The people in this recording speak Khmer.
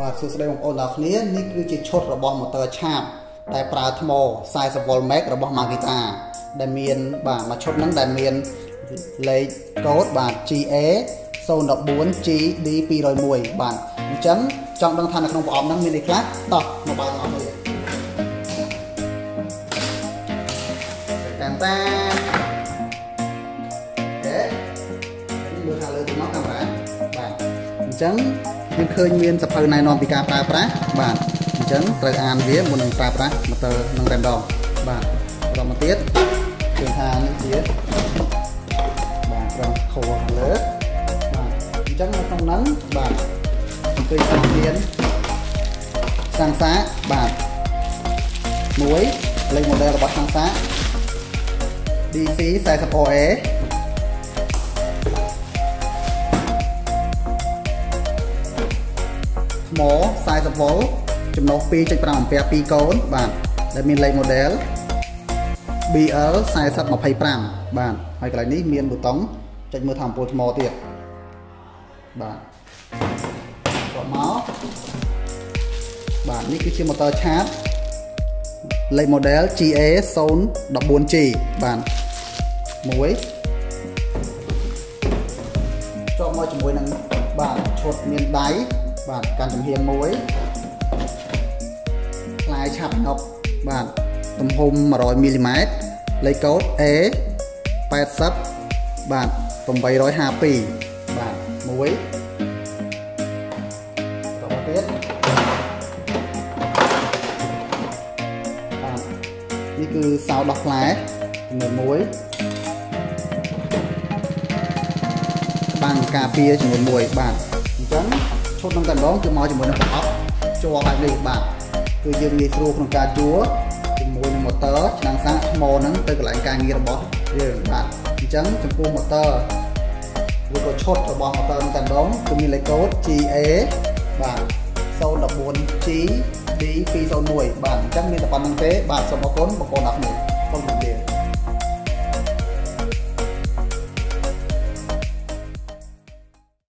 បាទសួស្តីបងប្អូនទាំងគ្នានេះគឺជាឈុតរបស់ម៉ូទ័រឆាបតែប្រើថ្ម40 volt max របស់ Makita ដែលមានបាទមួយឈុតហ្នឹងដែលមានលេខកូដបាទ GA 014 GD 201បាទអញ្ចឹងចង់ដឹងថានៅក្នុងប្រអប់ហ្នឹងមានអីខ្លះតោះមកបើកអស់នេះតានតាអូខេមើលថាលើទៅមកកាមេរ៉ាបាទអញ្ចឹង យើងឃើញមានសភៅណែនាំពីការប្រើប្រាស់បាទអញ្ចឹងត្រូវអានវាមុននឹងប្រើប្រាស់ motor នឹង random បាទបន្តមកទៀតឃើញថានេះជាបាទត្រង់ខួរខាងលើបាទអញ្ចឹងនៅក្នុងហ្នឹងបាទអង្គុយសាមានសាំងសាបាទមួយលេខ model របស់សាំងសា DC 40 ថ្ម40 volt ចំណុះ2.5អាំពែ2កូនបាទដែលមានលេខ model BL 4025បាទហើយកន្លែងនេះមានប៊ូតុងចុចមើលថាអំពូលថ្មទៀតបាទគាត់មកបាទនេះគឺជា motor charge លេខ model GA 014G បាទមួយជាប់មកជាមួយនឹងបាទឈុតមានដៃ បាទកាន់ចំហៀងមួយផ្លែឆាប់ងប់បាទទំហំ100មីលីម៉ែត្រលេខកូដ A 80បាទ852បាទមួយតទៅទៀតបាទនេះគឺសោដោះផ្លែចំនួន1បាំងការពារចំនួន1បាទ អញ្ចឹងឈុតនឹងតែម្ដងគឺមកជាមួយនឹងប្រអប់ជួបែបនេះបាទគឺយើងងាយស្រួលក្នុងការជួជាមួយនឹងម៉ូទ័រឆ្នាំងសាកថ្មហ្នឹងទៅកន្លែងការងាររបស់យើងបាទអញ្ចឹងចំពោះម៉ូទ័រវាក៏ឈុតរបស់ម៉ូទ័រនឹងតែម្ដងគឺមានលេខកូដ GA បាទ 014G D201 បាទអញ្ចឹងមានតែប៉ុណ្្នឹងទេបាទសូមអរគុណបងប្អូនអរគ្នា